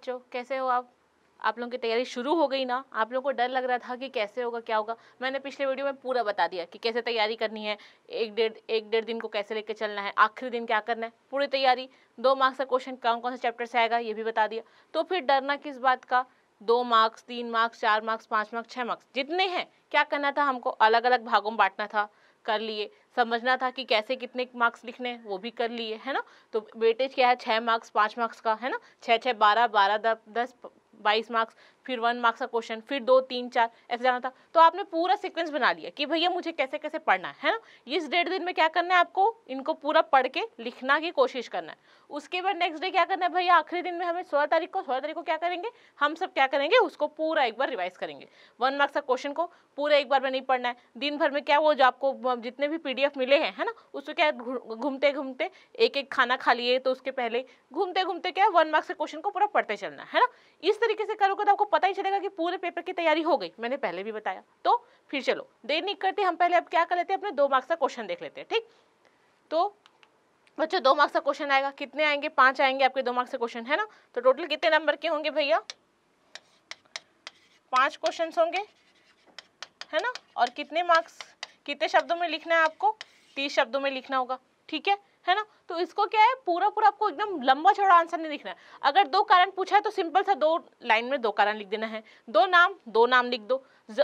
बच्चों, कैसे हो आप? आप लोगों की तैयारी शुरू हो गई ना? आप लोगों को डर लग रहा था कि कैसे होगा, क्या होगा? मैंने पिछले वीडियो में पूरा बता दिया कि कैसे तैयारी करनी है, एक डेढ़ एक डेढ़ दिन को कैसे लेके चलना है, आखिरी दिन क्या करना है, पूरी तैयारी। दो मार्क्स का क्वेश्चन कौन कौन से चैप्टर से आएगा, ये भी बता दिया। तो फिर डरना किस बात का? दो मार्क्स, तीन मार्क्स, चार मार्क्स, पाँच मार्क्स छः मार्क्स, जितने हैं, क्या करना था हमको? अलग अलग भागों में बांटना था, कर लिए। समझना था कि कैसे कितने मार्क्स लिखने वो भी कर लिए, है ना? तो वेटेज क्या है? छः मार्क्स पाँच मार्क्स का, है ना? छः छः बारह बारह, दस बाईस मार्क्स फिर वन मार्क्स का क्वेश्चन फिर दो, तीन, चार ऐसे जाना था। तो आपने पूरा सीक्वेंस बना लिया कि भैया मुझे कैसे कैसे पढ़ना है ना? इस डेढ़ दिन में क्या करना है आपको? इनको पूरा पढ़ के लिखना की कोशिश करना है। उसके बाद नेक्स्ट डे क्या करना है भैया? आखिरी दिन में हमें सोलह तारीख को, सोलह तारीख को क्या करेंगे? हम सब क्या करेंगे? उसको पूरा एक बार रिवाइज करेंगे। वन मार्क्स का क्वेश्चन को पूरा एक बार में नहीं पढ़ना है। दिन भर में क्या वो जो आपको जितने भी पीडीएफ मिले हैं, है ना? उसको क्या घूमते घूमते एक एक खाना खा लिए तो उसके पहले घूमते घूमते क्या? वन मार्क्स के क्वेश्चन को पूरा पढ़ते चलना है ना? इस तरीके से करोगे तो आपको पता ही चलेगा कि पूरे पेपर की तैयारी हो गई, मैंने पहले भी बताया। तो फिर चलो, देर नहीं करते, हम पहले अब क्या कर लेते हैं, अपने दो मार्क्स का क्वेश्चन देख लेते हैं, ठीक? तो बच्चों दो मार्क्स का क्वेश्चन आएगा, कितने आएँगे? पाँच आएँगे आपके दो मार्क्स का क्वेश्चन है ना? तो टोटल कितने नंबर के होंगे भैया? पाँच क्वेश्चन होंगे, है ना? और कितने मार्क्स कितने शब्दों में लिखना है आपको? तीस शब्दों में लिखना होगा, ठीक है? है ना? तो इसको क्या है? पूरा पूरा आपको एकदम लंबा चौड़ा आंसर नहीं लिखना है। अगर दो कारण पूछा है तो सिंपल सा दो लाइन में दो कारण लिख देना है। दो नाम दो नाम लिख दो।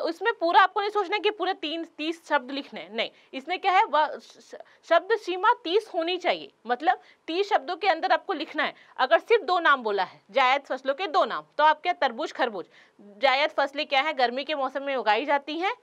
इसमें पूरा आपको नहीं सोचना कि पूरे तीन, तीस शब्द लिखने हैं। नहीं, इसमें क्या है? वह शब्द सीमा तीस होनी चाहिए। मतलब तीस शब्दों के अंदर आपको लिखना है। अगर सिर्फ़ दो नाम बोला है, जायद फ़सलों के दो नाम तो आप क्या? तरबूज, खरबूज। जायद फ़सलें क्या है? गर्मी के मौसम में उगाई जाती हैं।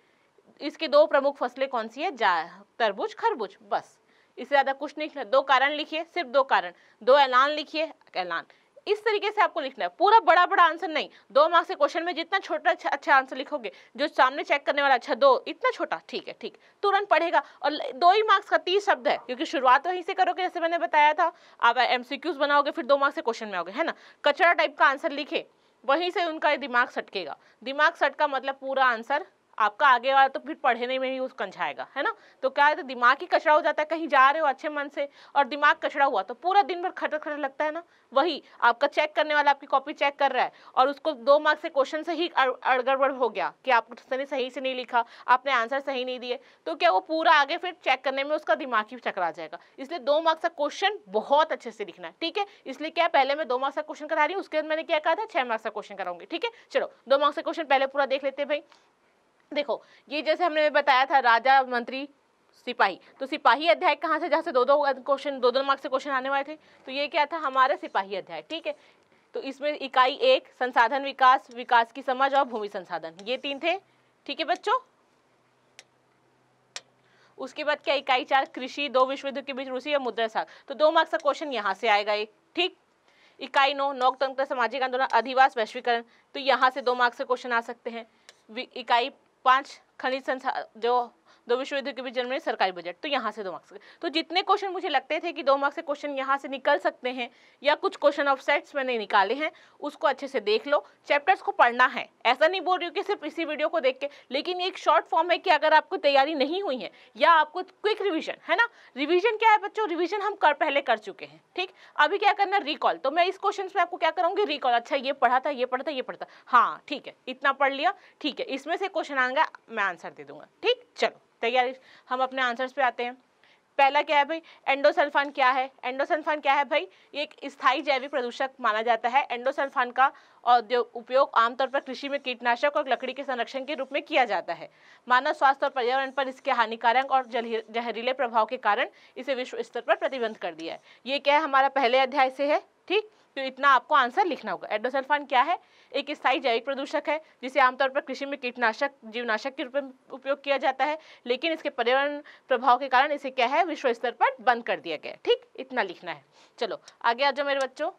इसके दो प्रमुख फ़सलें कौन सी है? जा, तरबूज, खरबूज। बस। इससे ज़्यादा कुछ नहीं लिखना। दो कारण लिखिए सिर्फ़ दो कारण। दो ऐलान लिखिए ऐलान। इस तरीके से आपको लिखना है। पूरा बड़ा बड़ा आंसर नहीं। दो मार्क्स के क्वेश्चन में जितना छोटा अच्छा, अच्छा आंसर लिखोगे जो सामने चेक करने वाला अच्छा दो इतना छोटा। ठीक है ठीक। तुरंत पढ़ेगा। और दो ही मार्क्स का तीस शब्द है क्योंकि शुरुआत वहीं से करोगे जैसे मैंने बताया था। आप एमसीक्यूज बनाओगे फिर दो मार्क्स के क्वेश्चन में आओगे है ना? कचरा टाइप का आंसर लिखे वहीं से उनका दिमाग सटकेगा। दिमाग सटका मतलब पूरा आंसर आपका आगे वाला तो फिर पढ़ने में ही उस कंझाएगा, है ना? तो क्या है तो दिमाग ही कचरा हो जाता है, कहीं जा रहे हो अच्छे मन से और दिमाग कचरा हुआ तो पूरा दिन भर खटर खटर लगता है ना? वही, आपका चेक करने वाला, आपकी कॉपी चेक कर रहा है और उसको दो मार्क्स से क्वेश्चन से ही अड़गड़बड़ हो गया कि आपने सही से नहीं लिखा, आपने आंसर सही नहीं दिए तो क्या वो पूरा आगे फिर चेक करने में उसका दिमाग ही चकरा जाएगा? इसलिए दो मार्क्स का क्वेश्चन बहुत अच्छे से लिखना है, ठीक है? इसलिए क्या, पहले मैं दो मार्क्स का क्वेश्चन करा रही हूँ, उसके बाद मैंने क्या कहा था, छह मार्क्स का क्वेश्चन कराऊँगी, ठीक है? चलो, दो मार्क्स का क्वेश्चन पहले पूरा देख लेते हैं भाई। देखो, ये जैसे हमने बताया था, राजा, मंत्री, सिपाही। तो सिपाही अध्याय कहाँ से, जहाँ से दो दो क्वेश्चन दो दो मार्क्स से क्वेश्चन आने वाले थे? तो ये क्या था? हमारे सिपाही अध्याय, ठीक है? तो इसमें इकाई एक, संसाधन विकास विकास की समझ और भूमि संसाधन, ये तीन थे, ठीक है बच्चों? उसके बाद क्या, इकाई चार, कृषि, दो विश्व युद्ध के बीच रूसी और मुद्रा साग तो दो मार्क्स का क्वेश्चन यहाँ से आएगा एक, ठीक? इकाई नौ नौकतंत्र सामाजिक आंदोलन, अधिवास, वैश्वीकरण तो यहाँ से दो मार्क्स से क्वेश्चन आ सकते हैं। इकाई पाँच खनिज संसा जो दो विश्वविद्यालय के बीच जन्म सरकारी बजट तो यहाँ से दो मार्क्स तो जितने क्वेश्चन मुझे लगते थे कि दो मार्क्स के क्वेश्चन यहाँ से निकल सकते हैं, या कुछ क्वेश्चन ऑफ़ सेट्स मैंने निकाले हैं, उसको अच्छे से देख लो। चैप्टर्स को पढ़ना है। ऐसा नहीं बोल रही हूँ कि सिर्फ़ इसी वीडियो को देख के, लेकिन एक शॉर्ट फॉर्म है कि अगर आपको तैयारी नहीं हुई है, या आपको क्विक रिविजन है ना? रिविजन क्या है बच्चों? रिविजन हम कर, पहले कर चुके हैं, ठीक? अभी क्या करना रिकॉल तो मैं इस क्वेश्चन में आपको क्या करूँगी? रिकॉल अच्छा ये पढ़ा था, ये पढ़ा था, ये पढ़ा था। हाँ ठीक है। इतना पढ़ लिया, ठीक है। इसमें से क्वेश्चन आएगा, मैं आंसर दे दूँगा, ठीक? चलो। तैयारी, हम अपने आंसर्स पे आते हैं। पहला क्या है भाई? एंडोसल्फान क्या है? एंडोसल्फान क्या है भाई? ये एक स्थायी जैविक प्रदूषक माना जाता है। एंडोसल्फान का औद्योग उपयोग आमतौर पर कृषि में कीटनाशक और लकड़ी के संरक्षण के रूप में किया जाता है। मानव स्वास्थ्य और पर्यावरण पर इसके हानिकारक और जहरीले प्रभाव के कारण इसे विश्व स्तर पर प्रतिबंध कर दिया है। ये क्या है? हमारा पहले अध्याय से है, ठीक? तो इतना आपको आंसर लिखना होगा। एडोसल्फान क्या है? एक स्थायी जैविक प्रदूषक है, जिसे आमतौर पर कृषि में कीटनाशक, जीवनाशक के रूप में उपयोग किया जाता है, लेकिन इसके पर्यावरण प्रभाव के कारण इसे क्या है? विश्व स्तर पर बंद कर दिया गया ठीक? इतना लिखना है। चलो, आगे आ जाओ मेरे बच्चों।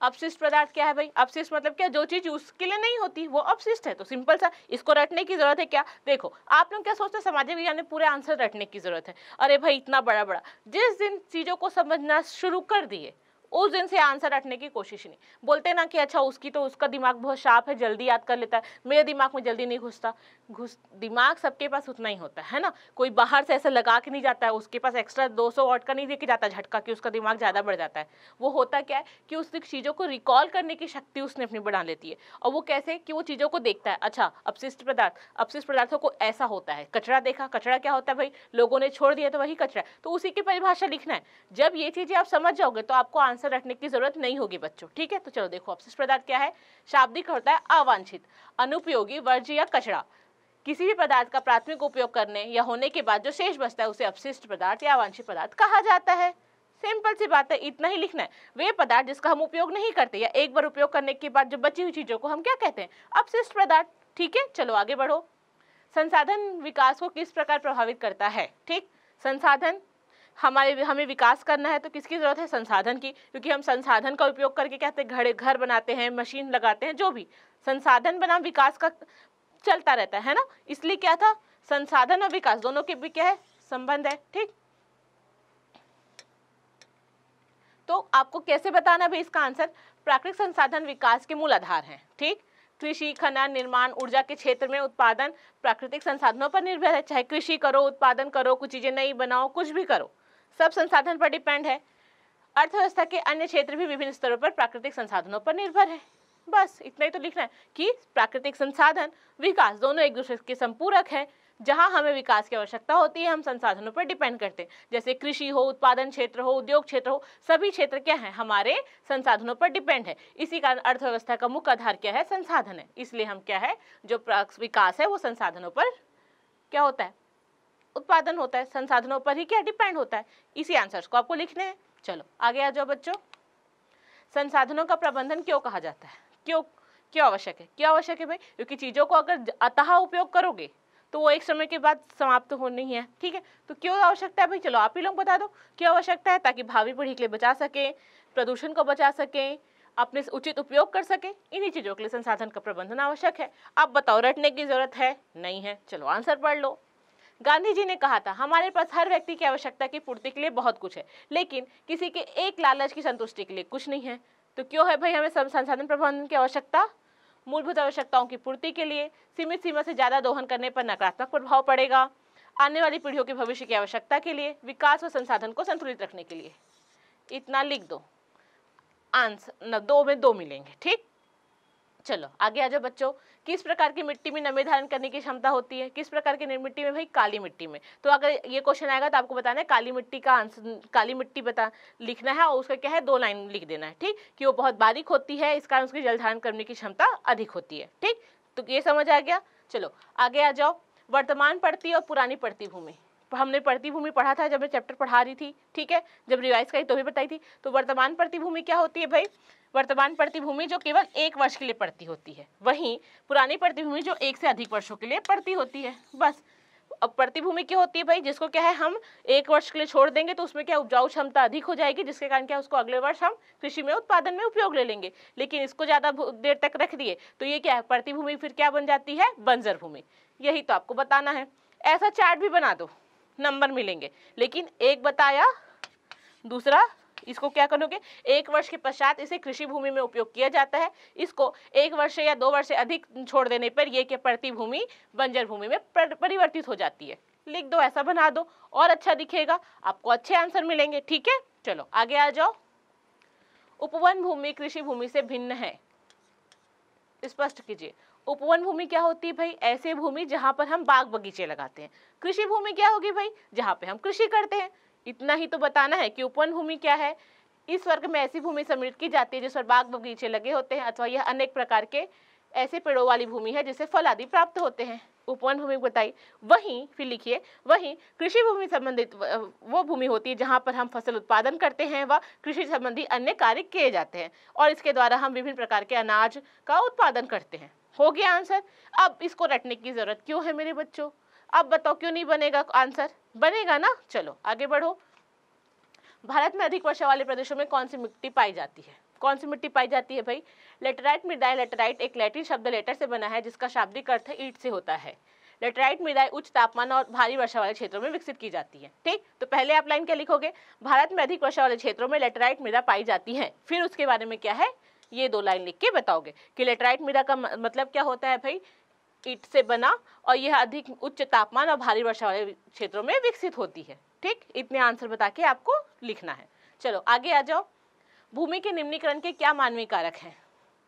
अपशिष्ट पदार्थ क्या है भाई? अपशिष्ट मतलब क्या? जो चीज़ उसके लिए नहीं होती, वो अपशिष्ट है। तो सिंपल सा, इसको रटने की ज़रूरत है क्या? देखो, आप लोग क्या सोचते हैं? सामाजिक विज्ञान में पूरे आंसर रटने की ज़रूरत है। अरे भाई, इतना बड़ा बड़ा जिस दिन चीज़ों को समझना शुरू कर दिए उस दिन से आंसर रटने की कोशिश नहीं। बोलते ना कि अच्छा उसकी तो उसका दिमाग बहुत शार्प है, जल्दी याद कर लेता है। मेरे दिमाग में जल्दी नहीं घुसता। घुस, दिमाग सबके पास उतना ही होता है ना? कोई बाहर से ऐसा लगा के नहीं जाता है, उसके पास एक्स्ट्रा 200 सौ का नहीं देके जाता, झटका कि उसका दिमाग ज़्यादा बढ़ जाता है। वो होता क्या है कि उस चीज़ों को रिकॉल करने की शक्ति उसने अपनी बढ़ा लेती है। और वो कैसे कि वो चीज़ों को देखता है। अच्छा अपशिष्ट पदार्थ, अपशिष्ट पदार्थों को ऐसा होता है। कचरा देखा, कचरा क्या होता है भाई? लोगों ने छोड़ दिया तो वही कचरा तो उसी की परिभाषा लिखना है। जब ये चीज़ें आप समझ जाओगे तो आपको आंसर रखने की ज़रूरत नहीं होगी बच्चों, ठीक है? तो चलो देखो अपशिष्ट पदार्थ क्या है? शाब्दिक होता है, अवांछित, अनुपयोगी, वर्ज्य या कचरा। किसी भी पदार्थ का प्राथमिक उपयोग करने या होने के बाद जो शेष बचता है, उसे अपशिष्ट पदार्थ या अवांछित पदार्थ कहा जाता है। सिंपल सी बात है, इतना ही लिखना है। वे पदार्थ जिसका हम उपयोग नहीं करते या एक बार उपयोग करने के बाद जो बची हुई चीज़ों को हम क्या कहते हैं? अपशिष्ट पदार्थ, ठीक है? चलो आगे बढ़ो। संसाधन विकास को किस प्रकार प्रभावित करता है, ठीक? संसाधन हमारे हमें विकास करना है तो किसकी ज़रूरत है? संसाधन की। क्योंकि हम संसाधन का उपयोग करके कहते हैं, घड़े, घर बनाते हैं, मशीन लगाते हैं, जो भी। संसाधन बनाम विकास का चलता रहता है ना? इसलिए क्या था? संसाधन और विकास दोनों के भी क्या है? संबंध है, ठीक? तो आपको कैसे बताना भाई इसका आंसर? प्राकृतिक संसाधन विकास के मूल आधार हैं, ठीक? कृषि, खनन, निर्माण, ऊर्जा के क्षेत्र में उत्पादन प्राकृतिक संसाधनों पर निर्भर है। चाहे कृषि करो, उत्पादन करो, कुछ चीज़ें नई बनाओ, कुछ भी करो। सब संसाधन पर डिपेंड है। अर्थव्यवस्था के अन्य क्षेत्र भी विभिन्न स्तरों पर प्राकृतिक संसाधनों पर निर्भर है। बस, इतना ही तो लिखना है कि प्राकृतिक संसाधन, विकास दोनों एक दूसरे के संपूरक है, जहाँ हमें विकास की आवश्यकता होती है, हम संसाधनों पर डिपेंड करते हैं। जैसे कृषि हो, उत्पादन क्षेत्र हो, उद्योग क्षेत्र हो, सभी क्षेत्र क्या है? हमारे संसाधनों पर डिपेंड है। इसी कारण अर्थव्यवस्था का मुख्य आधार क्या है? संसाधन है। इसलिए हम क्या है, जो विकास है, वो संसाधनों पर क्या होता है? उत्पादन होता है, संसाधनों पर ही क्या डिपेंड होता है? इसी आंसर्स को आपको लिखने हैं। चलो, आगे आ जाओ बच्चों। संसाधनों का प्रबंधन क्यों कहा जाता है? क्यों क्यों आवश्यक है? क्यों आवश्यक है भाई? क्योंकि चीज़ों को अगर अतः उपयोग करोगे तो वो एक समय के बाद समाप्त होनी है ठीक है? तो क्यों आवश्यकता है भाई? चलो, आप ही लोग बता दो, क्यों आवश्यकता है? ताकि भावी पीढ़ी के लिए बचा सके, प्रदूषण को बचा सके, अपने उचित उपयोग कर सके। इन्हीं चीज़ों के लिए संसाधन का प्रबंधन आवश्यक है। आप बताओ, रटने की ज़रूरत है? नहीं है। चलो आंसर पढ़ लो। गांधी जी ने कहा था, हमारे पास हर व्यक्ति की आवश्यकता की पूर्ति के लिए बहुत कुछ है, लेकिन किसी के एक लालच की संतुष्टि के लिए कुछ नहीं है। तो क्यों है भाई हमें संसाधन प्रबंधन की आवश्यकता? मूलभूत आवश्यकताओं की पूर्ति के लिए सीमित सीमा से ज़्यादा दोहन करने पर नकारात्मक प्रभाव पड़ेगा, आने वाली पीढ़ियों के भविष्य की आवश्यकता के लिए, विकास व संसाधन को संतुलित रखने के लिए। इतना लिख दो। आंसर दो में दो मिलेंगे, ठीक? चलो, आगे आ जाओ बच्चों। किस प्रकार की मिट्टी में नमी धारण करने की क्षमता होती है? किस प्रकार की मिट्टी में? भाई, काली मिट्टी में। तो अगर ये क्वेश्चन आएगा तो आपको बताना है, काली मिट्टी का आंसर काली मिट्टी बता, लिखना है और उसका क्या है? दो लाइन लिख देना है, ठीक? कि वो बहुत बारीक होती है, इस कारण उसकी जल धारण करने की क्षमता अधिक होती है, ठीक? तो ये समझ आ गया? चलो, आगे आ जाओ। वर्तमान पड़ती और पुरानी पड़ती भूमि। हमने पड़ती भूमि पढ़ा था जब मैं चैप्टर पढ़ा रही थी, ठीक है? जब रिवाइज करी तो भी बताई थी। तो वर्तमान पड़ती भूमि क्या होती है भाई? वर्तमान प्रतिभूमि जो केवल एक वर्ष के लिए पड़ती होती है। वहीं पुरानी प्रतिभूमि जो एक से अधिक वर्षों के लिए पड़ती होती है। बस। अब प्रतिभूमि क्या होती है भाई? जिसको क्या है, हम एक वर्ष के लिए छोड़ देंगे तो उसमें क्या उपजाऊ क्षमता अधिक हो जाएगी, जिसके कारण क्या उसको अगले वर्ष हम कृषि में, उत्पादन में उपयोग ले लेंगे। लेकिन इसको ज़्यादा देर तक रख दिए तो ये क्या है? प्रतिभूमि फिर क्या बन जाती है? बंजर भूमि। यही तो आपको बताना है। ऐसा चार्ट भी बना दो। नंबर मिलेंगे। लेकिन एक बताया, दूसरा इसको क्या करोगे? एक वर्ष के पश्चात इसे कृषि भूमि में उपयोग किया जाता है। इसको एक वर्ष या दो वर्ष से अधिक छोड़ देने पर यह प्रति भूमि बंजर भूमि में परिवर्तित हो जाती है। लिख दो, ऐसा बना दो, और अच्छा दिखेगा। आपको अच्छे आंसर मिलेंगे, ठीक है? चलो, आगे आ जाओ। उपवन भूमि कृषि भूमि से भिन्न है। स्पष्ट कीजिए। उपवन भूमि क्या होती है भाई? ऐसे भूमि जहाँ पर हम बाग बगीचे लगाते हैं। कृषि भूमि क्या होगी भाई? जहाँ पे हम कृषि करते हैं। इतना ही तो बताना है कि उपवन भूमि क्या है? इस वर्ग में ऐसी भूमि सम्मिलित की जाती है जिस पर बाग बगीचे लगे होते हैं, अथवा यह अनेक प्रकार के ऐसे पेड़ों वाली भूमि है जिससे फल आदि प्राप्त होते हैं। उपवन भूमि बताई वहीं, फिर लिखिए, वहीं कृषि भूमि संबंधित वो भूमि होती है जहाँ पर हम फ़सल उत्पादन करते हैं व कृषि संबंधी अन्य कार्य किए जाते हैं और इसके द्वारा हम विभिन्न प्रकार के अनाज का उत्पादन करते हैं। हो गया आंसर। अब इसको रटने की ज़रूरत क्यों है मेरे बच्चों? अब बताओ क्यों नहीं बनेगा आंसर? बनेगा ना? चलो, आगे बढ़ो। भारत में अधिक वर्षा वाले प्रदेशों में कौन सी मिट्टी पाई जाती है? कौन सी मिट्टी पाई जाती है भाई? लेटराइट मृदाएँ लेटराइट एक लैटिन शब्द लेटर से बना है, जिसका शाब्दिक अर्थ ईट से होता है। लेटराइट मृदा उच्च तापमान और भारी वर्षा वाले क्षेत्रों में विकसित की जाती है, ठीक? तो पहले आप लाइन क्या लिखोगे? भारत में अधिक वर्षा वाले क्षेत्रों में लेटराइट मृदा पाई जाती है। फिर उसके बारे में क्या है? ये दो लाइन लिख के बताओगे कि लेटराइट मृदा का मतलब क्या होता है भाई? ईट से बना और यह अधिक उच्च तापमान और भारी वर्षा वाले क्षेत्रों में विकसित होती है। ठीक? इतने आंसर बता के आपको लिखना है। चलो, आगे आ जाओ। भूमि के निम्नीकरण के क्या मानवीय कारक हैं?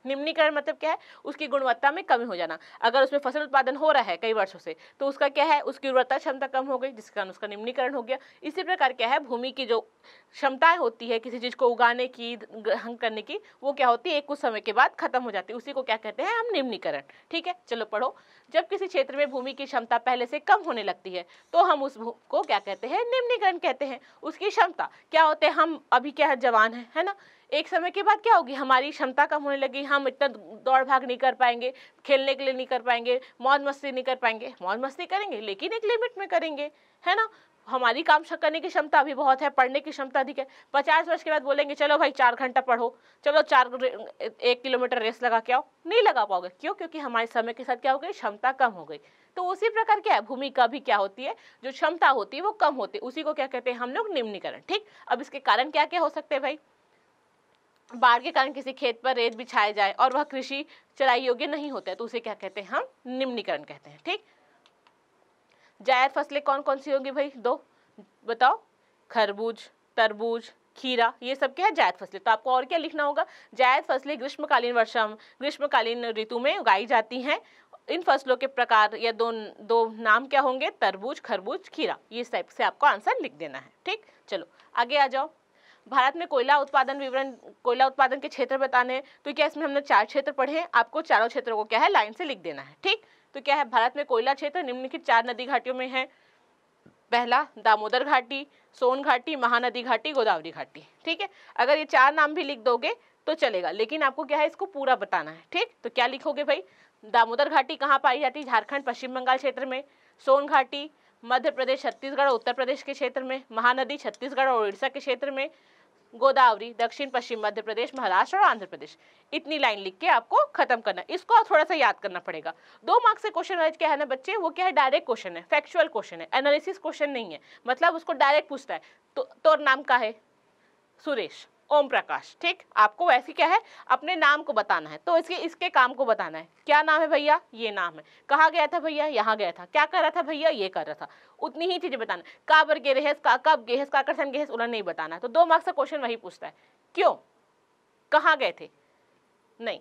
निम्नीकरण मतलब क्या है? उसकी गुणवत्ता में कमी हो जाना। अगर उसमें फ़सल उत्पादन हो रहा है कई वर्षों से तो उसका क्या है? उसकी उर्वरता क्षमता कम हो गई, जिसके कारण उसका निम्नीकरण हो गया। इसी प्रकार क्या है? भूमि की जो क्षमताएँ होती है, किसी चीज़ को उगाने की, ग्रहण करने की, वो क्या होती है? एक कुछ समय के बाद खत्म हो जाती है। उसी को क्या कहते हैं? हम निम्नीकरण। ठीक है? चलो पढ़ो। जब किसी क्षेत्र में भूमि की क्षमता पहले से कम होने लगती है तो हम उस को क्या कहते हैं? निम्नीकरण कहते हैं। उसकी क्षमता। क्या होते हैं? हम अभी क्या जवान है है ना? एक समय के बाद क्या होगी? हमारी क्षमता कम होने लगी हम इतना दौड़ भाग नहीं कर पाएँगे, खेलने के लिए नहीं कर पाएँगे, मौज मस्ती नहीं कर पाएँगे। मौज मस्ती करेंगे, लेकिन एक लिमिट में करेंगे, है ना? हमारी काम करने की क्षमता अभी बहुत है, पढ़ने की क्षमता अधिक है। पचास वर्ष के बाद बोलेंगे, चलो भाई, चार घंटा पढ़ो। चलो चार एक किलोमीटर रेस लगा के आओ। नहीं लगा पाओगे। क्यों? क्योंकि हमारे समय के साथ क्या हो गई? क्षमता कम हो गई। तो उसी प्रकार क्या है? भूमि का भी क्या होती है? जो क्षमता होती है, वो कम होती है। उसी को क्या कहते हैं? हम लोग निम्नीकरण। ठीक? अब इसके कारण क्या क्या हो सकते हैं भाई? बाढ़ के कारण किसी खेत पर रेत बिछाया जाए और वह कृषि चराई योग्य नहीं होता है तो उसे क्या कहते हैं हम? निम्नीकरण कहते हैं, ठीक? जायद फ़सलें कौन कौन सी होंगी भाई? दो, बताओ। खरबूज, तरबूज, खीरा, ये सब क्या है? जायद फ़सलें। तो आपको और क्या लिखना होगा? जायद फ़सलें ग्रीष्मकालीन वर्षा, ग्रीष्मकालीन ऋतु में उगाई जाती हैं। इन फ़सलों के प्रकार या दो दो नाम क्या होंगे? तरबूज, खरबूज, खीरा। ये टाइप से आपको आंसर लिख देना है, ठीक? चलो, आगे आ जाओ। भारत में कोयला उत्पादन विवरण, कोयला उत्पादन के क्षेत्र बताने तो क्या इसमें हमने चार क्षेत्र पढ़े आपको चारों क्षेत्रों को क्या है? लाइन से लिख देना है, ठीक? तो क्या है? भारत में कोयला क्षेत्र निम्नलिखित चार नदी घाटियों में है। पहला, दामोदर घाटी, सोन घाटी, महानदी घाटी, गोदावरी घाटी, ठीक है? अगर ये चार नाम भी लिख दोगे तो चलेगा, लेकिन आपको क्या है? इसको पूरा बताना है, ठीक? तो क्या लिखोगे भाई? दामोदर घाटी कहाँ पाई जाती? है झारखंड, पश्चिम बंगाल क्षेत्र में। सोन घाटी मध्य प्रदेश, छत्तीसगढ़ और उत्तर प्रदेश के क्षेत्र में, महानदी छत्तीसगढ़ और उड़ीसा के क्षेत्र में, गोदावरी, दक्षिण, पश्चिम मध्य प्रदेश, महाराष्ट्र और आंध्र प्रदेश। इतनी लाइन लिख के आपको खत्म करना, इसको थोड़ा सा याद करना पड़ेगा। दो मार्क्स से क्वेश्चन क्या है ना बच्चे, वो क्या है डायरेक्ट क्वेश्चन है फैक्चुअल क्वेश्चन है एनालिसिस क्वेश्चन नहीं है मतलब उसको डायरेक्ट पूछता है। तो तोर नाम का है? सुरेश। ओम प्रकाश, ठीक? आपको वैसे क्या है? अपने नाम को बताना है। तो इसके इसके काम को बताना है। क्या नाम है भैया? ये नाम है। कहाँ गया था भैया? यहाँ गया था। क्या कर रहा था भैया? ये कर रहा था। उतनी ही चीज़ें बताना। काबर गे रहे का, कब गेहस का कर्सन गेहस, उन्हें नहीं बताना। तो दो मार्क्स का क्वेश्चन वही पूछता है। क्यों? कहाँ गए थे? नहीं।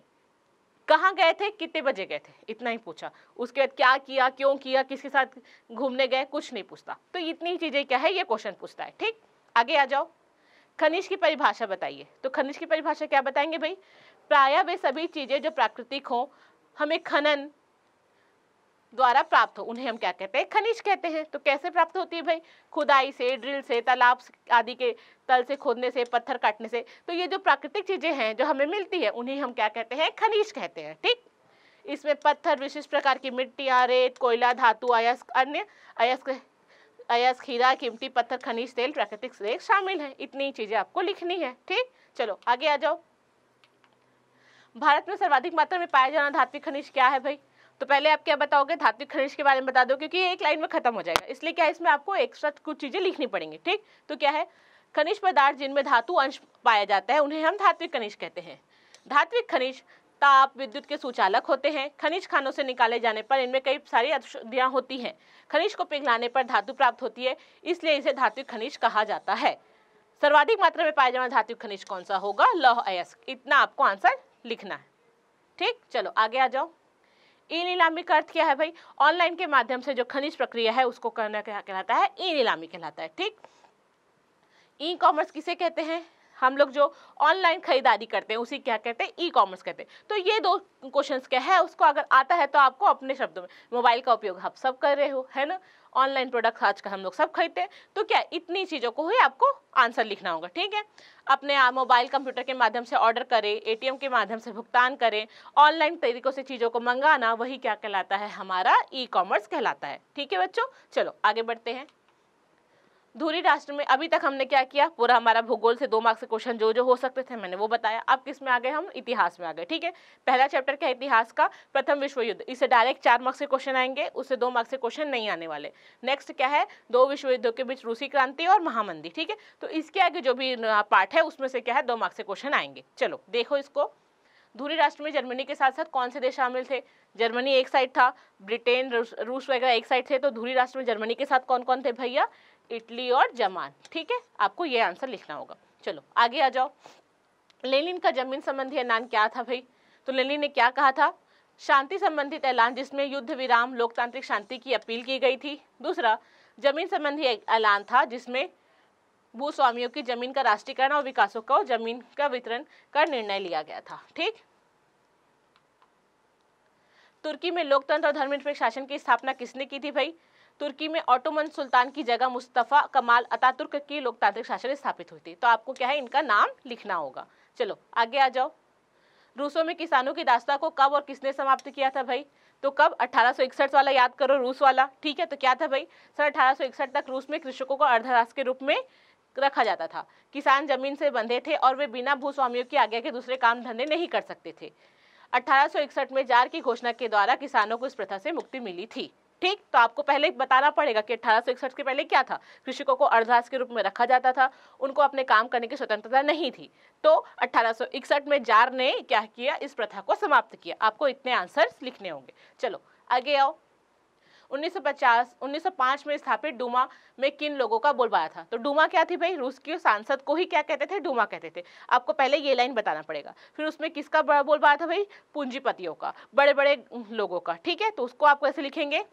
कहाँ गए थे? कितने बजे गए थे? इतना ही पूछा। उसके बाद क्या किया, क्यों किया, किसके साथ घूमने गए? कुछ नहीं पूछता। तो इतनी चीज़ें क्या है? ये क्वेश्चन पूछता है। ठीक? आगे आ जाओ। खनिज की परिभाषा बताइए। तो खनिज की परिभाषा क्या बताएँगे भाई? प्राय वे सभी चीज़ें जो प्राकृतिक हो, हमें खनन द्वारा प्राप्त हो, उन्हें हम क्या कहते हैं? खनिज कहते हैं। तो कैसे प्राप्त होती है भाई? खुदाई से, ड्रिल से, तालाब आदि के तल से, खोदने से, पत्थर काटने से। तो ये जो प्राकृतिक चीज़ें हैं, जो हमें मिलती है, उन्हें हम क्या कहते हैं? खनिज कहते हैं, ठीक? इसमें पत्थर, विशिष्ट प्रकार की मिट्टियाँ रेत कोयला, धातु, अयस्क, अन्य अयस्क अयस्क हीरा कीमती पत्थर, खनिज, तेल, प्राकृतिक स्नेक शामिल है। इतनी चीज़ें आपको लिखनी है, ठीक? चलो, आगे आ जाओ। भारत में सर्वाधिक मात्रा में पाया जाना धात्विक खनिज क्या है भाई? तो पहले आप क्या बताओगे? धात्विक खनिज के बारे में बता दो, क्योंकि एक लाइन में खत्म हो जाएगा। इसलिए क्या इसमें आपको एक्स्ट्रा कुछ चीज़ें लिखनी पड़ेंगी, ठीक? तो क्या है? खनिज पदार्थ जिनमें धातु अंश पाया जाता है, उन्हें हम धात्विक खनिज कहते हैं। धात्विक खनिज ताप, विद्युत के सुचालक होते हैं। खनिज खानों से निकाले जाने पर इनमें कई सारी अशुद्धियाँ होती हैं। खनिज को पिघलाने पर धातु प्राप्त होती है, इसलिए इसे धात्विक खनिज कहा जाता है। सर्वाधिक मात्रा में पाया जाना धात्विक खनिज कौन सा होगा? लौह अयस्क। इतना आपको आंसर लिखना है। ठीक? चलो, आगे आ जाओ। ई नीलामी का अर्थ क्या है भाई? ऑनलाइन के माध्यम से जो खनिज प्रक्रिया है, उसको करना क्या कहलाता है? ई नीलामी कहलाता है। ठीक? ई कॉमर्स किसे कहते हैं? हम लोग जो ऑनलाइन खरीदारी करते हैं, उसी क्या कहते हैं ई कॉमर्स कहते हैं। तो ये दो क्वेश्चन क्या है, उसको अगर आता है तो आपको अपने शब्दों में मोबाइल का उपयोग आप सब कर रहे हो, है ना? ऑनलाइन प्रोडक्ट आजकल हम लोग सब खरीदते हैं। तो क्या इतनी चीज़ों को ही आपको आंसर लिखना होगा, ठीक है? अपने मोबाइल कंप्यूटर के माध्यम से ऑर्डर करें एटीएम के माध्यम से भुगतान करें ऑनलाइन तरीकों से चीज़ों को मंगाना, वही क्या कहलाता है, हमारा ई कॉमर्स कहलाता है। ठीक है बच्चों? चलो, आगे बढ़ते हैं। धुरी राष्ट्र में अभी तक हमने क्या किया? पूरा हमारा भूगोल से दो मार्क्स के क्वेश्चन जो जो हो सकते थे, मैंने वो बताया। अब किसमें आ गए हम? इतिहास में आ गए, ठीक है? पहला चैप्टर क्या इतिहास का प्रथम विश्व युद्ध इससे डायरेक्ट चार मार्क्स के क्वेश्चन आएँगे, उससे दो मार्क्स के क्वेश्चन नहीं आने वाले। नेक्स्ट क्या है? दो विश्व युद्धों के बीच रूसी क्रांति और महामंदी, ठीक है? तो इसके आगे जो भी पार्ट है, उसमें से क्या है? दो मार्क्स के क्वेश्चन आएँगे। चलो, देखो इसको। धूरी राष्ट्र में जर्मनी के साथ साथ कौन से देश शामिल थे? जर्मनी एक साइड था, ब्रिटेन, रूस वगैरह एक साइड थे तो धूरी राष्ट्र में जर्मनी के साथ कौन कौन थे भैया? इटली और जमान, ठीक है? आपको ये आंसर लिखना होगा। चलो, आगे आ जाओ। लेनिन का ज़मीन संबंधी ऐलान क्या था भाई? तो लेनिन ने क्या कहा था? शांति संबंधित ऐलान जिसमें युद्ध विराम, लोकतांत्रिक शांति की अपील की गई थी। दूसरा, ज़मीन संबंधी ऐलान था जिसमें भूस्वामियों की ज़मीन का राष्ट्रीयकरण और विकासों को ज़मीन का वितरण का निर्णय लिया गया था, ठीक? तुर्की में लोकतंत्र और धर्मनिरपेक्ष शासन की स्थापना किसने की थी भाई? तुर्की में ऑटोमन सुल्तान की जगह मुस्तफ़ा कमाल अतातुर्क की लोकतांत्रिक शासन स्थापित हुई थी। तो आपको क्या है, इनका नाम लिखना होगा। चलो, आगे आ जाओ। रूसों में किसानों की दास्ता को कब और किसने समाप्त किया था भाई? तो कब? अठारह वाला याद करो, रूस वाला। ठीक है तो क्या था भाई? सर, अठारह सौ इकसठ तक रूस में कृषकों को अर्धराष्ट्र के रूप में रखा जाता था। किसान ज़मीन से बंधे थे और वे बिना भूस्वामियों की आज्ञा के दूसरे काम धंधे नहीं कर सकते थे। अठारह में जार की घोषणा के द्वारा किसानों को इस प्रथा से मुक्ति मिली थी। ठीक तो आपको पहले बताना पड़ेगा कि अठारह के पहले क्या था? कृषकों को अर्धास के रूप में रखा जाता था, उनको अपने काम करने की स्वतंत्रता नहीं थी। तो अठारह सौ इकसठ में जार ने क्या किया? इस प्रथा को समाप्त किया। आपको इतने आंसर लिखने होंगे। चलो, आगे आओ। 1950 1905 में स्थापित डूमा में किन लोगों का बोलबाला था? तो डूमा क्या थी भाई? रूस के सांसद को ही क्या कहते थे? डूमा कहते थे। आपको पहले ये लाइन बताना पड़ेगा। फिर उसमें किसका बोलबाला था भाई? पूंजीपतियों का बड़े बड़े लोगों का। ठीक है तो उसको आप कैसे लिखेंगे।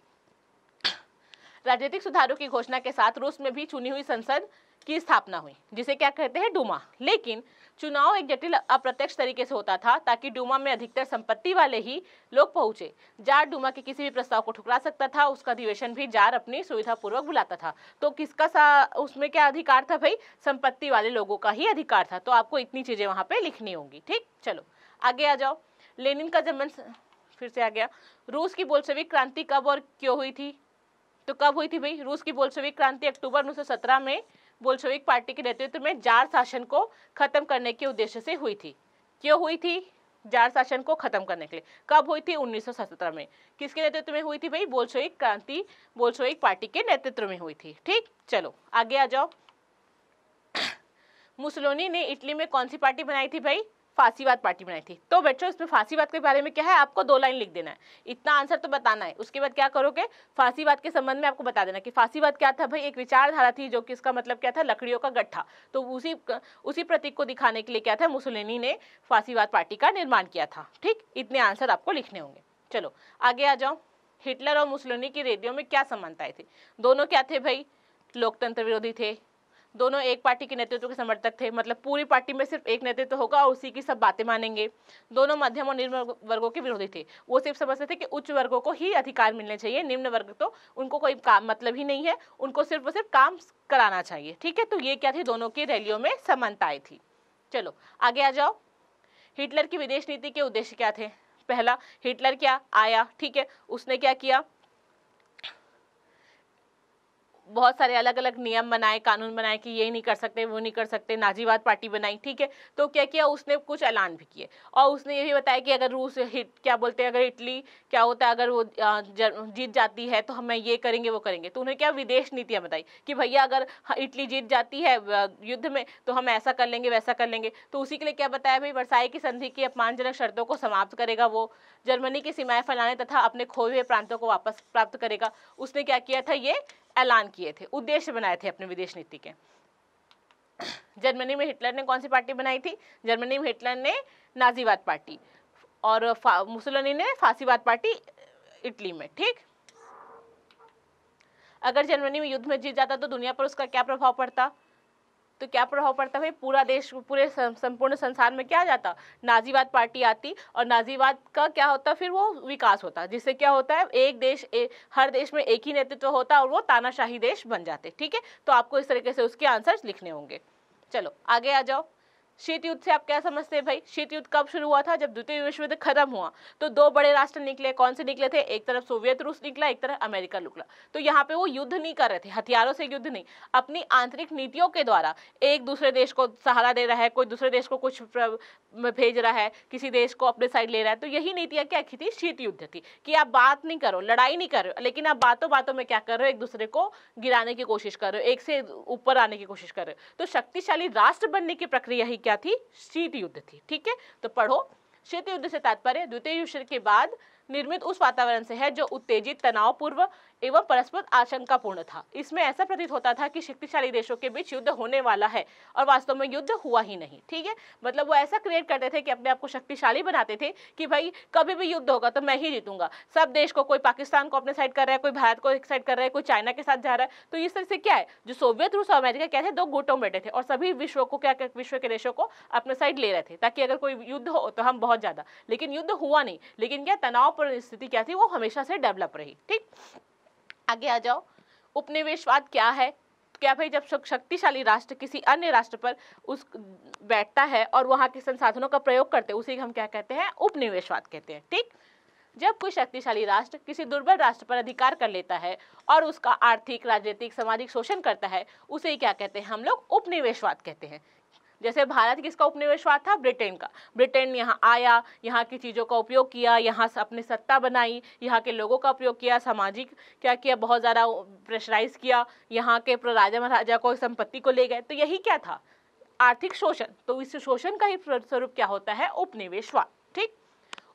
राजनीतिक सुधारों की घोषणा के साथ रूस में भी चुनी हुई संसद की स्थापना हुई, जिसे क्या कहते हैं, डूमा। लेकिन चुनाव एक जटिल अप्रत्यक्ष तरीके से होता था, ताकि डूमा में अधिकतर संपत्ति वाले ही लोग पहुँचे। जार डूमा के किसी भी प्रस्ताव को ठुकरा सकता था, उसका अधिवेशन भी जार अपनी सुविधा पूर्वक बुलाता था। तो किसका सा, उसमें क्या अधिकार था भाई? संपत्ति वाले लोगों का ही अधिकार था। तो आपको इतनी चीज़ें वहाँ पर लिखनी होंगी, ठीक? चलो, आगे आ जाओ। लेनिन का जन्म फिर से आ गया। रूस की बोल्शेविक क्रांति कब और क्यों हुई थी? तो कब हुई थी भाई? रूस की बोल्शेविक क्रांति अक्टूबर उन्नीस में बोल्शेविक पार्टी के नेतृत्व में जार शासन को खत्म करने के उद्देश्य से हुई थी। क्यों हुई थी? जार शासन को खत्म करने के लिए। कब हुई थी? 1917 में। किसके नेतृत्व में हुई थी भाई? बोल्शेविक क्रांति, बोल्शेविक पार्टी के नेतृत्व में हुई थी। ठीक? चलो, आगे आ जाओ। मुसलोनी ने इटली में कौन सी पार्टी बनाई थी भाई? फांसीवाद पार्टी बनाई थी। तो बच्चों, इसमें फांसीवाद के बारे में क्या है? आपको दो लाइन लिख देना है। इतना आंसर तो बताना है। उसके बाद क्या करोगे? फांसीवाद के संबंध में आपको बता देना कि फांसीवाद क्या था? भाई, एक विचारधारा थी जो कि इसका मतलब क्या था? लकड़ियों का गट्ठा तो उसी उसी प्रतीक को दिखाने के लिए क्या था? मुसलिनी ने फांसीवाद पार्टी का निर्माण किया था। ठीक? इतने आंसर आपको लिखने होंगे। चलो, आगे आ जाओ। हिटलर और मुसलिनी की रेडियो में क्या समानताएँ थी? दोनों क्या थे भाई? लोकतंत्र विरोधी थे। दोनों एक पार्टी के नेतृत्व के समर्थक थे। मतलब पूरी पार्टी में सिर्फ़ एक नेतृत्व होगा और उसी की सब बातें मानेंगे। दोनों मध्यम और निम्न वर्गों के विरोधी थे। वो सिर्फ़ समझते थे कि उच्च वर्गों को ही अधिकार मिलने चाहिए, निम्न वर्ग तो उनको कोई काम मतलब ही नहीं है। उनको सिर्फ़ और सिर्फ़ काम कराना चाहिए, ठीक है? तो ये क्या थी? दोनों की रैलियों में समानताएँ थी। चलो, आगे आ जाओ। हिटलर की विदेश नीति के उद्देश्य क्या थे? पहला, हिटलर क्या आया, ठीक है? उसने क्या किया? बहुत सारे अलग अलग नियम बनाए, कानून बनाए कि ये नहीं कर सकते, वो नहीं कर सकते, नाजीवाद पार्टी बनाई, ठीक है? तो क्या किया? उसने कुछ ऐलान भी किए। और उसने ये भी बताया कि अगर रूस हिट, क्या बोलते हैं, अगर इटली, क्या होता है, अगर वो जीत जाती है तो हम ये करेंगे, वो करेंगे। तो उन्हें क्या विदेश नीतियाँ बताई कि भैया, अगर इटली जीत जाती है युद्ध में तो हम ऐसा कर लेंगे, वैसा कर लेंगे। तो उसी के लिए क्या बताया भाई वर्षाई की संधि की अपमानजनक शर्तों को समाप्त करेगा वो। जर्मनी की सीमाएँ फैलाने तथा अपने खोए हुए प्रांतों को वापस प्राप्त करेगा। उसने क्या किया था ये? ऐलान किए थे, उद्देश्य बनाए थे अपने विदेश नीति के। जर्मनी में हिटलर ने कौन सी पार्टी बनाई थी? जर्मनी में हिटलर ने नाजीवाद पार्टी और मुसोलिनी ने फांसीवाद पार्टी इटली में, ठीक? अगर जर्मनी में युद्ध में जीत जाता तो दुनिया पर उसका क्या प्रभाव पड़ता? तो क्या प्रभाव पड़ता है पूरा देश पूरे संपूर्ण संसार में क्या जाता? नाजीवाद पार्टी आती और नाजीवाद का क्या होता? फिर वो विकास होता जिससे क्या होता है एक देश ए, हर देश में एक ही नेतृत्व होता और वो तानाशाही देश बन जाते ठीक है? तो आपको इस तरीके से उसके आंसर लिखने होंगे। चलो आगे आ जाओ। शीत युद्ध से आप क्या समझते हैं भाई? शीत युद्ध कब शुरू हुआ था? जब द्वितीय विश्व युद्ध खत्म हुआ। तो दो बड़े राष्ट्र निकले, कौन से निकले थे? एक तरफ़ सोवियत रूस निकला, एक तरफ़ अमेरिका निकला तो यहाँ पे वो युद्ध नहीं कर रहे थे, हथियारों से युद्ध नहीं। अपनी आंतरिक नीतियों के द्वारा एक दूसरे देश को सहारा दे रहा है, कोई दूसरे देश को कुछ भेज रहा है, किसी देश को अपने साइड ले रहा है। तो यही नीतियाँ क्या की थी? शीत युद्ध थी कि आप बात नहीं करो लड़ाई नहीं कर लेकिन आप बातों बातों में क्या कर रहे हो? एक दूसरे को गिराने की कोशिश कर रहे हो, एक से ऊपर आने की कोशिश कर रहे हो। तो शक्तिशाली राष्ट्र बनने की प्रक्रिया ही क्या थी? शीत युद्ध थी, ठीक है? तो पढ़ो। शीत युद्ध से तात्पर्य, द्वितीय युद्ध के बाद निर्मित उस वातावरण से है जो उत्तेजित तनावपूर्व एवं परस्पर आशंकापूर्ण था। इसमें ऐसा प्रतीत होता था कि शक्तिशाली देशों के बीच युद्ध होने वाला है और वास्तव में युद्ध हुआ ही नहीं, ठीक है? मतलब वो ऐसा क्रिएट करते थे कि अपने आप को शक्तिशाली बनाते थे कि भाई, कभी भी युद्ध होगा तो मैं ही जीतूँगा। सब देश को, कोई पाकिस्तान को अपने साइड कर रहा है, कोई भारत को एक साइड कर रहा है, कोई चाइना के साथ जा रहा है तो इस तरह से क्या है? जो सोवियत, रूस और अमेरिका क्या थे? दो गुटों में बैठे थे और सभी विश्व को, क्या विश्व के देशों को अपने साइड ले रहे थे, ताकि अगर कोई युद्ध हो तो हम बहुत ज़्यादा। लेकिन युद्ध हुआ नहीं। लेकिन क्या? तनावपूर्ण स्थिति क्या थी, वो हमेशा से डेवलप रही, ठीक? आगे आ जाओ, उपनिवेशवाद क्या है? क्या भाई जब शक्तिशाली राष्ट्र किसी अन्य राष्ट्र पर उस, बैठता है और वहाँ के संसाधनों का प्रयोग करते हैं, उसे हम क्या कहते हैं? उपनिवेशवाद कहते हैं, ठीक? जब कोई शक्तिशाली राष्ट्र किसी दुर्बल राष्ट्र पर अधिकार कर लेता है और उसका आर्थिक, राजनीतिक, सामाजिक शोषण करता है, उसे क्या कहते हैं? हम लोग उपनिवेशवाद कहते हैं। जैसे भारत किसका उपनिवेशवाद था? ब्रिटेन का। ब्रिटेन यहाँ आया, यहाँ की चीज़ों का उपयोग किया, यहाँ अपनी सत्ता बनाई, यहाँ के लोगों का उपयोग किया, सामाजिक क्या किया, बहुत ज़्यादा प्रेशराइज किया, यहाँ के राजा महाराजा को, संपत्ति को ले गए। तो यही क्या था? आर्थिक शोषण। तो इस शोषण का ही स्वरूप क्या होता है? उपनिवेशवाद। ठीक?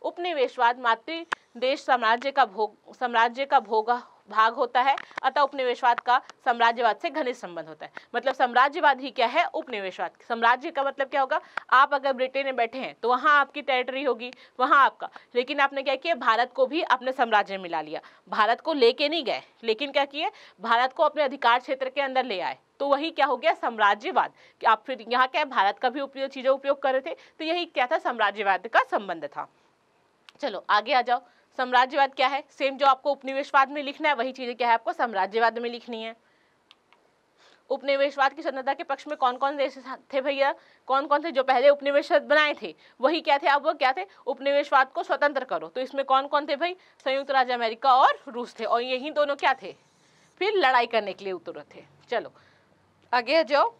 उपनिवेशवाद मातृ देश साम्राज्य का भोग साम्राज्य का भोगा भाग होता है, अतः उपनिवेशवाद का साम्राज्यवाद से घनिष्ठ संबंध होता है। मतलब साम्राज्यवाद ही क्या है? उपनिवेशवाद। साम्राज्य का मतलब क्या होगा? आप अगर ब्रिटेन में बैठे हैं तो वहाँ आपकी टेरिटरी होगी, वहाँ आपका। लेकिन आपने क्या किया? भारत को भी अपने साम्राज्य में मिला लिया। भारत को लेके नहीं गए, लेकिन क्या किए? भारत को अपने अधिकार क्षेत्र के अंदर ले आए। तो वही क्या हो गया? साम्राज्यवाद। कि आप फिर यहाँ क्या भारत का भी उपयोग, चीज़ें उपयोग कर रहे थे तो यही क्या था? साम्राज्यवाद का संबंध था। चलो, आगे आ जाओ। साम्राज्यवाद क्या है? सेम जो आपको उपनिवेशवाद में लिखना है, वही चीज़ें क्या है आपको साम्राज्यवाद में लिखनी है। उपनिवेशवाद की स्वतंत्रता के पक्ष में कौन कौन देश थे भैया? कौन कौन थे जो पहले उपनिवेशवाद बनाए थे? वही क्या थे अब वो क्या थे? उपनिवेशवाद को स्वतंत्र करो। तो इसमें कौन कौन थे भाई? संयुक्त राज्य अमेरिका और रूस थे। और यही दोनों क्या थे? फिर लड़ाई करने के लिए उतरे थे। चलो, आगे जाओ।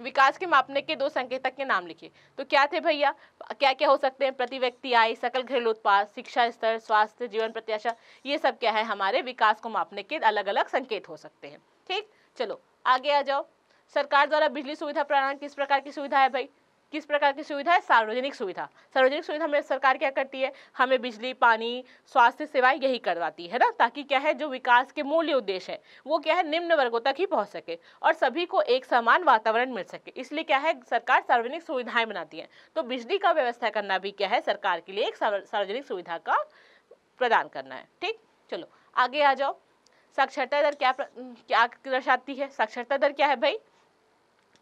विकास के मापने के दो संकेतक के नाम लिखिए। तो क्या थे भैया? क्या क्या हो सकते हैं? प्रति व्यक्ति आय, सकल घरेलू उत्पाद, शिक्षा स्तर, स्वास्थ्य, जीवन प्रत्याशा, ये सब क्या है हमारे विकास को मापने के अलग अलग संकेत हो सकते हैं। ठीक? चलो, आगे आ जाओ। सरकार द्वारा बिजली सुविधा प्रणाली किस प्रकार की सुविधा है भाई? किस प्रकार की सुविधा है? सार्वजनिक सुविधा। सार्वजनिक सुविधा में सरकार क्या करती है? हमें बिजली, पानी, स्वास्थ्य सेवाएँ यही करवाती है ना? ताकि क्या है? जो विकास के मूल्य उद्देश्य है, वो क्या है? निम्न वर्गों तक ही पहुँच सके और सभी को एक समान वातावरण मिल सके। इसलिए क्या है? सरकार सार्वजनिक सुविधाएँ बनाती है। तो बिजली का व्यवस्था करना भी क्या है? सरकार के लिए एक सार्वजनिक सुविधा का प्रदान करना है। ठीक? चलो, आगे आ जाओ। साक्षरता दर क्या क्या दर्शाती है? साक्षरता दर क्या है भाई?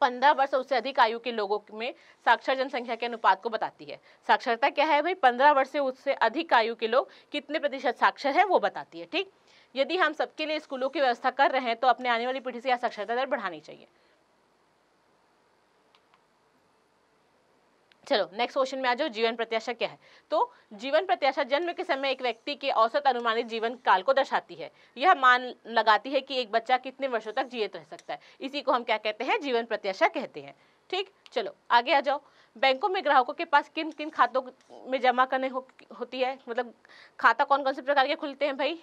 पंद्रह वर्ष उससे अधिक आयु के लोगों में साक्षर जनसंख्या के अनुपात को बताती है। साक्षरता क्या है भाई? पंद्रह वर्ष से उससे अधिक आयु के लोग कितने प्रतिशत साक्षर है वो बताती है, ठीक? यदि हम सबके लिए स्कूलों की व्यवस्था कर रहे हैं तो अपने आने वाली पीढ़ी से यह साक्षरता दर बढ़ानी चाहिए। चलो नेक्स्ट क्वेश्चन में आ जाओ जीवन प्रत्याशा क्या है? तो जीवन प्रत्याशा जन्म के समय एक व्यक्ति के औसत अनुमानित जीवन काल को दर्शाती है। यह मान लगाती है कि एक बच्चा कितने वर्षों तक जीवित रह सकता है। इसी को हम क्या कहते हैं? जीवन प्रत्याशा कहते हैं। ठीक? चलो आगे आ जाओ। बैंकों में ग्राहकों के पास किन किन खातों में जमा करने हो, होती है? मतलब खाता कौन कौन से प्रकार के खुलते हैं भाई?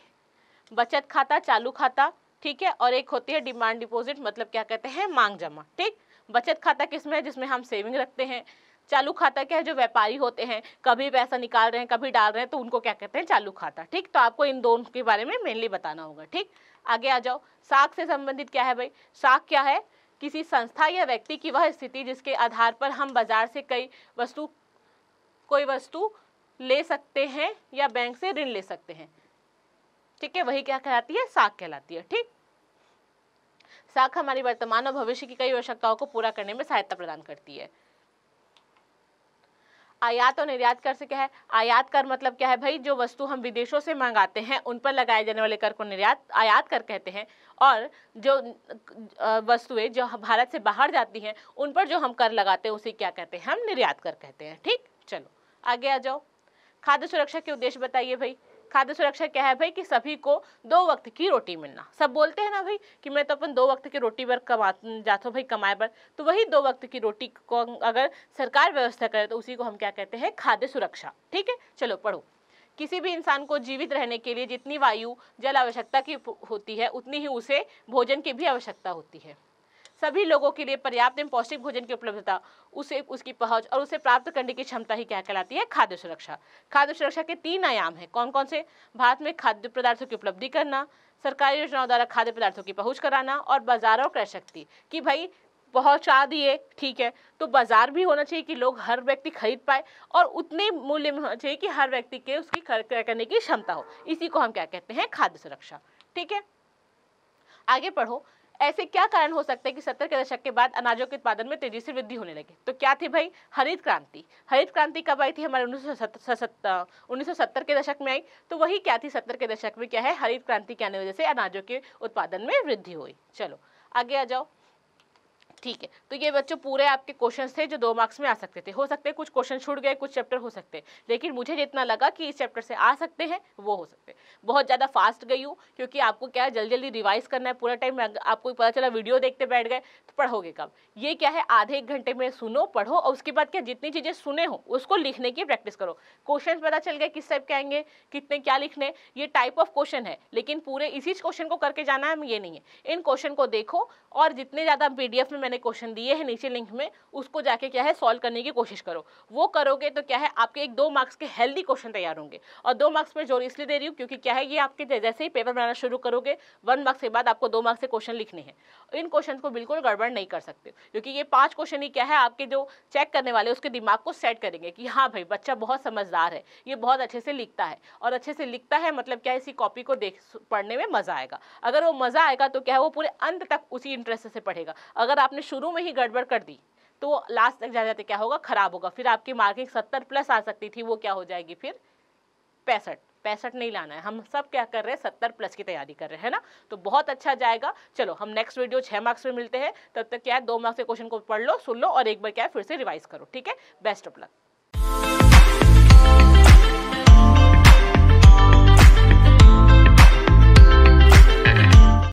बचत खाता चालू खाता ठीक है? और एक होती है डिमांड डिपॉजिट मतलब क्या कहते हैं? मांग जमा। ठीक? बचत खाता किसमें है? जिसमें हम सेविंग रखते हैं। चालू खाता क्या है? जो व्यापारी होते हैं, कभी पैसा निकाल रहे हैं, कभी डाल रहे हैं तो उनको क्या कहते हैं? चालू खाता, ठीक? तो आपको इन दोनों के बारे में मेनली बताना होगा, ठीक? आगे आ जाओ। साख से संबंधित क्या है भाई? साख क्या है? किसी संस्था या व्यक्ति की वह स्थिति जिसके आधार पर हम बाज़ार से कई वस्तु, कोई वस्तु ले सकते हैं या बैंक से ऋण ले सकते हैं। ठीक है? वही क्या कहलाती है? साख कहलाती है, ठीक? साख हमारी वर्तमान और भविष्य की कई आवश्यकताओं को पूरा करने में सहायता प्रदान करती है। आयात और निर्यात कर से क्या है। आयात कर मतलब क्या है भाई? जो वस्तु हम विदेशों से मंगाते हैं, उन पर लगाए जाने वाले कर को निर्यात, आयात कर कहते हैं। और जो वस्तुएँ जो भारत से बाहर जाती हैं, उन पर जो हम कर लगाते हैं, उसे क्या कहते हैं? हम निर्यात कर कहते हैं। ठीक? चलो, आगे आ जाओ। खाद्य सुरक्षा के उद्देश्य बताइए भाई। खाद्य सुरक्षा क्या है भाई कि सभी को दो वक्त की रोटी मिलना। सब बोलते हैं ना भाई कि मैं तो अपन दो वक्त की रोटी पर कमा जाता हूँ भाई कमाए पर। तो वही दो वक्त की रोटी को अगर सरकार व्यवस्था करे तो उसी को हम क्या कहते हैं? खाद्य सुरक्षा। ठीक है? चलो पढ़ो। किसी भी इंसान को जीवित रहने के लिए जितनी वायु, जल आवश्यकता की होती है, उतनी ही उसे भोजन की भी आवश्यकता होती है। सभी लोगों के लिए पर्याप्त एवं पौष्टिक भोजन की उपलब्धता, उसे, उसकी पहुँच और उसे प्राप्त करने की क्षमता ही क्या कहलाती है? खाद्य सुरक्षा। खाद्य सुरक्षा के तीन आयाम है। कौन कौन से? भारत में खाद्य पदार्थों की उपलब्धि करना, सरकारी योजनाओं द्वारा खाद्य पदार्थों की पहुँच कराना और बाज़ार और क्रय शक्ति। कि भाई, पहुँचा दिए, ठीक है तो बाज़ार भी होना चाहिए कि लोग हर व्यक्ति खरीद पाए और उतने मूल्य में होना चाहिए कि हर व्यक्ति के उसकी क्रय करने की क्षमता हो। इसी को हम क्या कहते हैं? खाद्य सुरक्षा। ठीक है? आगे पढ़ो। ऐसे क्या कारण हो सकते हैं कि सत्तर के दशक के बाद अनाजों के उत्पादन में तेज़ी से वृद्धि होने लगे? तो क्या थी भाई? हरित क्रांति। हरित क्रांति कब आई थी हमारे उन्नीस सौ के दशक में आई? तो वही क्या थी सत्तर के दशक में? क्या है? हरित क्रांति के आने वजह से अनाजों के उत्पादन में वृद्धि हुई। चलो, आगे आ जाओ। ठीक है। तो ये बच्चों पूरे आपके क्वेश्चंस थे जो दो मार्क्स में आ सकते थे। हो सकते हैं कुछ क्वेश्चन छूट गए, कुछ चैप्टर हो सकते हैं। लेकिन मुझे जितना लगा कि इस चैप्टर से आ सकते हैं, वो हो सकते हैं। बहुत ज़्यादा फास्ट गई हूँ, क्योंकि आपको क्या है जल्दी जल्दी रिवाइज करना है पूरा टाइम आपको पता चला वीडियो देखते बैठ गए तो पढ़ोगे कब? ये क्या है, आधे एक घंटे में सुनो, पढ़ो और उसके बाद क्या जितनी चीज़ें सुने हो, उसको लिखने की प्रैक्टिस करो। क्वेश्चन पता चल गए किस टाइप के आएँगे, कितने क्या लिखने, ये टाइप ऑफ़ क्वेश्चन है। लेकिन पूरे इसी क्वेश्चन को करके जाना है, ये नहीं है। इन क्वेश्चन को देखो और जितने ज़्यादा पीडीएफ में मैंने क्वेश्चन दिए हैं नीचे लिंक में, उसको जाके क्या है सॉल्व करने की कोशिश करो। वो करोगे तो क्या है, आपके एक दो मार्क्स के हेल्दी क्वेश्चन तैयार होंगे। और दो मार्क्स में ज़ोर इसलिए दे रही हूँ क्योंकि क्या है, ये आपके जैसे ही पेपर बनाना शुरू करोगे वन मार्क्स के बाद आपको दो मार्क्स से क्वेश्चन लिखने हैं। इन क्वेश्चन को बिल्कुल गड़बड़ नहीं कर सकते क्योंकि ये पाँच क्वेश्चन ही क्या है, आपके जो चेक करने वाले उसके दिमाग को सेट करेंगे कि हाँ भाई, बच्चा बहुत समझदार है, ये बहुत अच्छे से लिखता है। और अच्छे से लिखता है मतलब क्या इसी कॉपी को देख, पढ़ने में मज़ा आएगा। अगर वो मज़ा आएगा तो क्या है, वो पूरे अंत तक उसी इंटरेस्ट से पढ़ेगा। अगर आपने शुरू में ही गड़बड़ कर दी तो लास्ट तक जाते जाते, क्या होगा? खराब होगा। फिर आपकी मार्किंग सत्तर प्लस आ सकती थी, वो क्या हो जाएगी? फिर पैंसठ। पैंसठ नहीं लाना है। हम सब क्या कर रहे हैं? सत्तर प्लस की तैयारी कर रहे हैं ना? तो बहुत अच्छा जाएगा। चलो, हम नेक्स्ट वीडियो छः मार्क्स में मिलते हैं। तब तक क्या है? दो मार्क्स के क्वेश्चन को पढ़ लो, सुन लो और एक बार क्या है? फिर से रिवाइज करो, ठीक है? Best of luck